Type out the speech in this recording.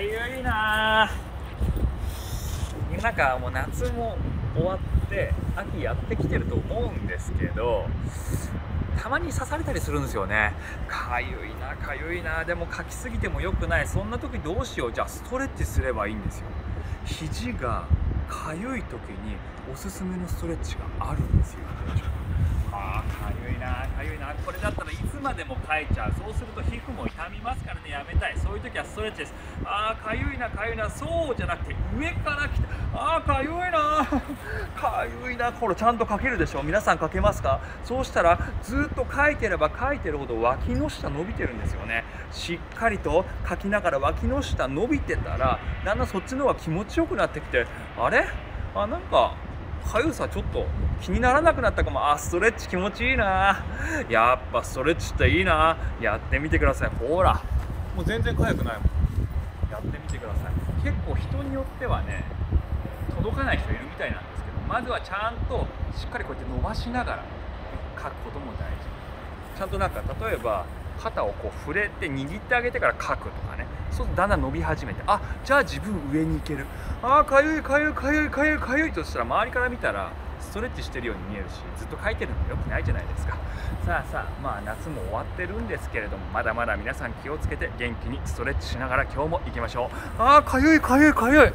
ゆいな。なんかもう夏も終わって秋やってきてると思うんですけどたまに刺されたりするんですよね。かゆいなかゆいな。でもかきすぎても良くない。そんな時どうしよう。じゃあストレッチすればいいんですよ。肘がかゆい時におすすめのストレッチがあるんですよあーかゆいなかゆいなこれだったらいつまでもかいちゃう。そうすると皮膚も痛みますからね。やめたい。そういう時はストレッチです。あーかゆいなかゆいな。そうじゃなくて上から来てあーかゆいな。かゆいな。これちゃんとかけるでしょ？皆さんかけますか？そうしたらずっとかいてればかいてるほど脇の下伸びてるんですよね。しっかりとかきながら脇の下伸びてたらだんだんそっちの方が気持ちよくなってきてあれ？あなんかかゆさちょっと気にならなくなったかも。あストレッチ気持ちいいな。やっぱストレッチっていいな。やってみてください。ほら。もう全然かゆくないもん。やってみてください。結構人によってはね届かない人いるみたいなんですけどまずはちゃんとしっかりこうやって伸ばしながら書くことも大事。ちゃんとなんか例えば肩をこう触れて握ってあげてから書くとかね。そうするとだんだん伸び始めてあじゃあ自分上に行ける。あかゆいかゆいかゆいかゆいかゆい。としたら周りから見たらストレッチしてるように見えるしずっと書いてるのもよくないじゃないですか。さあさあまあ夏も終わってるんですけれどもまだまだ皆さん気をつけて元気にストレッチしながら今日も行きましょう。あーかゆいかゆいかゆい。